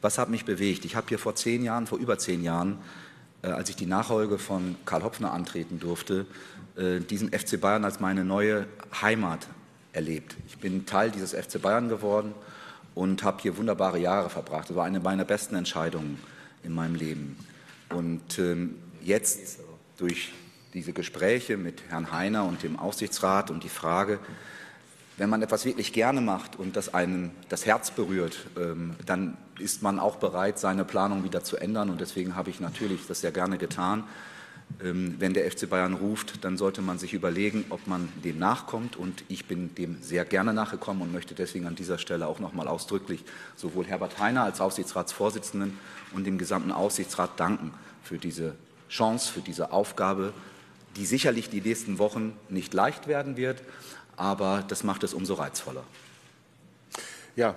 Was hat mich bewegt? Ich habe hier vor zehn Jahren, vor über zehn Jahren, äh, als ich die Nachfolge von Karl Hopfner antreten durfte, äh, diesen FC Bayern als meine neue Heimat erlebt. Ich bin Teil dieses FC Bayern geworden und habe hier wunderbare Jahre verbracht. Das war eine meiner besten Entscheidungen in meinem Leben. Und ähm, jetzt durch diese Gespräche mit Herrn Heiner und dem Aufsichtsrat und die Frage, wenn man etwas wirklich gerne macht und das einem das Herz berührt, ähm, dann ist man auch bereit, seine Planung wieder zu ändern. Und deswegen habe ich natürlich das sehr gerne getan. Ähm, wenn der FC Bayern ruft, dann sollte man sich überlegen, ob man dem nachkommt. Und ich bin dem sehr gerne nachgekommen und möchte deswegen an dieser Stelle auch noch mal ausdrücklich sowohl Herbert Heiner als Aufsichtsratsvorsitzenden und dem gesamten Aufsichtsrat danken für diese Chance, für diese Aufgabe, die sicherlich die nächsten Wochen nicht leicht werden wird, aber das macht es umso reizvoller. Ja,